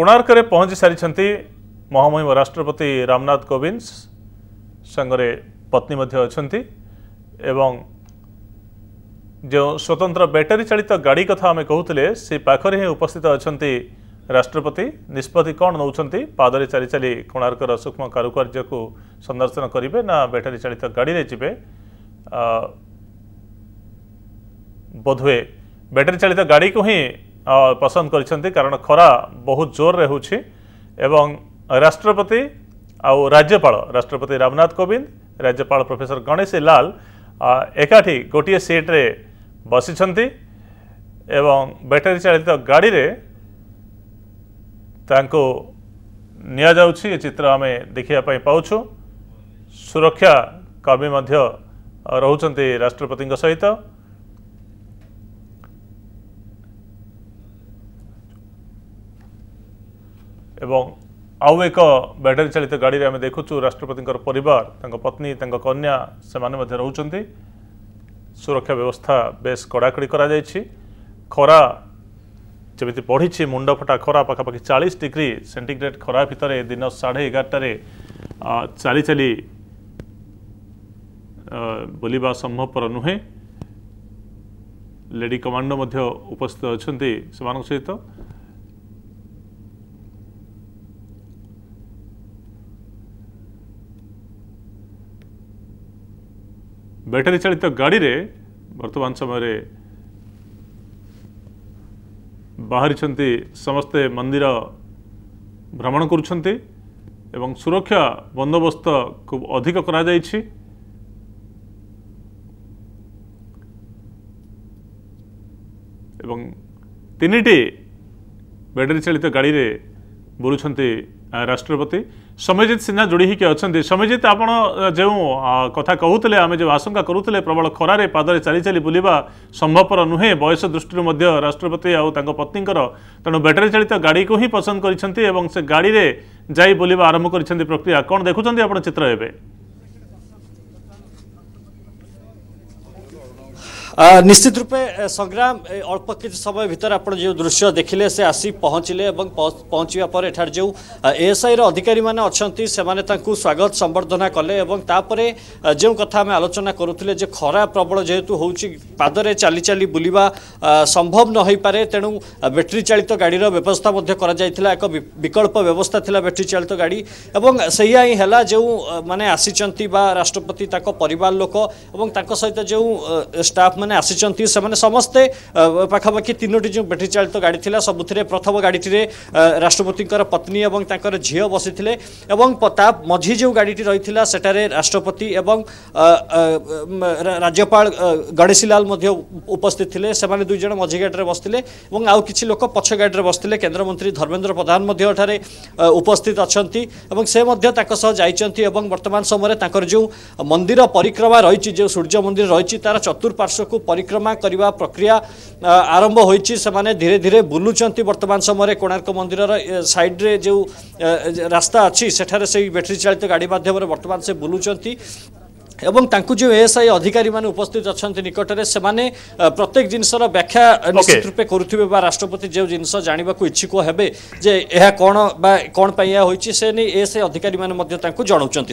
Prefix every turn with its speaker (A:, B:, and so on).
A: कोणार्क पहुँची सारी महामहिम राष्ट्रपति रामनाथ कोविंद संगरे पत्नी अच्छा एवं जो स्वतंत्र बैटेरी चालित गाड़ी कथा आम कहते सी पाखे ही उपस्थित अच्छा राष्ट्रपति निष्पत्ति कौन नौ पादरे चली चली कोणार्क सूक्ष्म कारुकर्ज को संदर्शन करेंगे ना बैटेरी चालित गाड़ी जी बोधुए बैटेरी चालित गाड़ी को ही ପସନ୍ଦ କରିଛନ୍ତି କାରଣ ଖରା ବହୁତ ଜୋରରେ ହେଉଛି ଏବଂ ରାଷ୍ଟ୍ରପତି ଆଉ ରାଜ୍ୟପାଳ ରାଷ୍ଟ୍ରପତି ରାମନାଥ କୋବିନ୍ଦ ରାଜ୍ୟପାଳ ପ୍ରଫେସର ଗଣେଶୀ ଲାଲ ଏକାଠି ଗୋଟିଏ ସିଟ୍ରେ ବସିଛନ୍ତି ଏବଂ ବ୍ୟାଟେରୀ ଚାଳିତ ଗାଡ଼ିରେ ତାଙ୍କୁ ନିଆଯାଉଛି ଏ ଚିତ୍ର ଆମେ ଦେଖିବା ପାଇଁ ପାଉଛୁ ସୁରକ୍ଷା କର୍ମୀ ମଧ୍ୟ ରହୁଛନ୍ତି ରାଷ୍ଟ୍ରପତିଙ୍କ ସହିତ ଏବଂ ଆଉ ଏକ ବ୍ୟାଟେରୀ ଚାଳିତ ଗାଡ଼ିରେ ଆମେ ଦେଖୁଛୁ ରାଷ୍ଟ୍ରପତିଙ୍କର ପରିବାର ତାଙ୍କ ପତ୍ନୀ ତାଙ୍କ କନ୍ୟା ସେମାନେ ମଧ୍ୟ ରହୁଛନ୍ତି ସୁରକ୍ଷା ବ୍ୟବସ୍ଥା ବେଶ୍ କଡ଼ାକଡ଼ି କରାଯାଇଛି ଖରା ଯେମିତି ପଢ଼ିଛି ମୁଣ୍ଡଫଟା ଖରା ପାଖାପାଖି ଚାଳିଶ ଡିଗ୍ରୀ ସେଣ୍ଟିଗ୍ରେଡ୍ ଖରା ଭିତରେ ଦିନ ସାଢ଼େ ଏଗାରଟାରେ ଚାଲି ଚାଲି ବୁଲିବା ସମ୍ଭବପର ନୁହେଁ ଲେଡ଼ି କମାଣ୍ଡୋ ମଧ୍ୟ ଉପସ୍ଥିତ ଅଛନ୍ତି ସେମାନଙ୍କ ସହିତ ব্যাটারি চালিত গাড়িরে বর্তমান সময়ে ବାହାରିଛନ୍ତି ସମସ୍ତେ ମନ୍ଦିର ଭ୍ରମଣ କରୁଛନ୍ତି ଏବଂ ସୁରକ୍ଷା ବନ୍ଦୋବସ୍ତ ଖୁବ୍ ଅଧିକ କରାଯାଇଛି ଏବଂ ତିନିଟି ବ୍ୟାଟେରୀ ଚାଳିତ ଗାଡ଼ିରେ ବୁଲୁଛନ୍ତି ରାଷ୍ଟ୍ରପତି ସମୟଜିତ ସିହ୍ନା ଯୋଡ଼ି ହେଇକି ଅଛନ୍ତି ସମୟଜିତ ଆପଣ ଯେଉଁ କଥା କହୁଥିଲେ ଆମେ ଯେଉଁ ଆଶଙ୍କା କରୁଥିଲେ ପ୍ରବଳ ଖରାରେ ପାଦରେ ଚାଲି ଚାଲି ବୁଲିବା ସମ୍ଭବପର ନୁହେଁ ବୟସ ଦୃଷ୍ଟିରୁ ମଧ୍ୟ ରାଷ୍ଟ୍ରପତି ଆଉ ତାଙ୍କ ପତ୍ନୀଙ୍କର ତେଣୁ ବ୍ୟାଟେରୀ ଚାଳିତ ଗାଡ଼ିକୁ ହିଁ ପସନ୍ଦ କରିଛନ୍ତି ଏବଂ ସେ ଗାଡ଼ିରେ ଯାଇ ବୁଲିବା ଆରମ୍ଭ କରିଛନ୍ତି ପ୍ରକ୍ରିୟା କ'ଣ ଦେଖୁଛନ୍ତି ଆପଣ ଚିତ୍ର ଏବେ
B: निश्चित रूपे संग्राम अल्प किसी समय भितर आप जो दृश्य देखिले से आसी पहुँचिले पहुँचा पर एठार जो एएसआईर अधिकारी मैंने अच्छा से स्वागत संबर्धना कले जो कथा आम आलोचना करुले खरा प्रबल जेहेतु हूँ पाद चली चली बुलवा संभव न हो तेणु बैटेरी चालित गाड़र व्यवस्था एक विकल्प व्यवस्था थी बैटेरी चालित गाड़ी और से ही है जो मैंने आसी राष्ट्रपति पर लोक और सहित जो स्टाफ ମାନେ ଆସିଛନ୍ତି ସେମାନେ ସମସ୍ତେ ପାଖାପାଖି ତିନୋଟି ଯେଉଁ ବ୍ୟାଟେରୀ ଚାଳିତ ଗାଡ଼ି ଥିଲା ସବୁଥିରେ ପ୍ରଥମ ଗାଡ଼ିଟିରେ ରାଷ୍ଟ୍ରପତିଙ୍କର ପତ୍ନୀ ଏବଂ ତାଙ୍କର ଝିଅ ବସିଥିଲେ ଏବଂ ତା ମଝି ଯେଉଁ ଗାଡ଼ିଟି ରହିଥିଲା ସେଠାରେ ରାଷ୍ଟ୍ରପତି ଏବଂ ରାଜ୍ୟପାଳ ଗଣେଶୀଲାଲ ମଧ୍ୟ ଉପସ୍ଥିତ ଥିଲେ ସେମାନେ ଦୁଇ ଜଣ ମଝି ଗାଡ଼ିରେ ବସିଥିଲେ ଏବଂ ଆଉ କିଛି ଲୋକ ପଛ ଗାଡ଼ିରେ ବସିଥିଲେ କେନ୍ଦ୍ରମନ୍ତ୍ରୀ ଧର୍ମେନ୍ଦ୍ର ପ୍ରଧାନ ମଧ୍ୟ ଏଠାରେ ଉପସ୍ଥିତ ଅଛନ୍ତି ଏବଂ ସେ ମଧ୍ୟ ତାଙ୍କ ସହ ଯାଇଛନ୍ତି ଏବଂ ବର୍ତ୍ତମାନ ସମୟରେ ତାଙ୍କର ଯେଉଁ ମନ୍ଦିର ପରିକ୍ରମା ରହିଛି ଯେଉଁ ସୂର୍ଯ୍ୟ ମନ୍ଦିର ରହିଛି ତାର ଚତୁଃପାର୍ଶ୍ୱକୁ ଅଞ୍ଚଳକୁ ପରିକ୍ରମା କରିବା ପ୍ରକ୍ରିୟା ଆରମ୍ଭ ହୋଇଛି ସେମାନେ ଧୀରେ ଧୀରେ ବୁଲୁଛନ୍ତି ବର୍ତ୍ତମାନ ସମୟରେ କୋଣାର୍କ ମନ୍ଦିରର ସାଇଡ଼୍ରେ ଯେଉଁ ରାସ୍ତା ଅଛି ସେଠାରେ ସେଇ ବ୍ୟାଟେରୀ ଚାଳିତ ଗାଡ଼ି ମାଧ୍ୟମରେ ବର୍ତ୍ତମାନ ସେ ବୁଲୁଛନ୍ତି ଏବଂ ତାଙ୍କୁ ଯେଉଁ ଏଏସ୍ଆଇ ଅଧିକାରୀମାନେ ଉପସ୍ଥିତ ଅଛନ୍ତି ନିକଟରେ ସେମାନେ ପ୍ରତ୍ୟେକ ଜିନିଷର ବ୍ୟାଖ୍ୟା ନିଶ୍ଚିତ ରୂପେ କରୁଥିବେ ବା ରାଷ୍ଟ୍ରପତି ଯେଉଁ ଜିନିଷ ଜାଣିବାକୁ ଇଚ୍ଛୁକ ହେବେ ଯେ ଏହା କ'ଣ ବା କ'ଣ ପାଇଁ ଏହା ହୋଇଛି ସେ ନେଇ ଏଏସ୍ଆଇ ଅଧିକାରୀମାନେ ମଧ୍ୟ ତାଙ୍କୁ ଜଣାଉଛନ୍ତି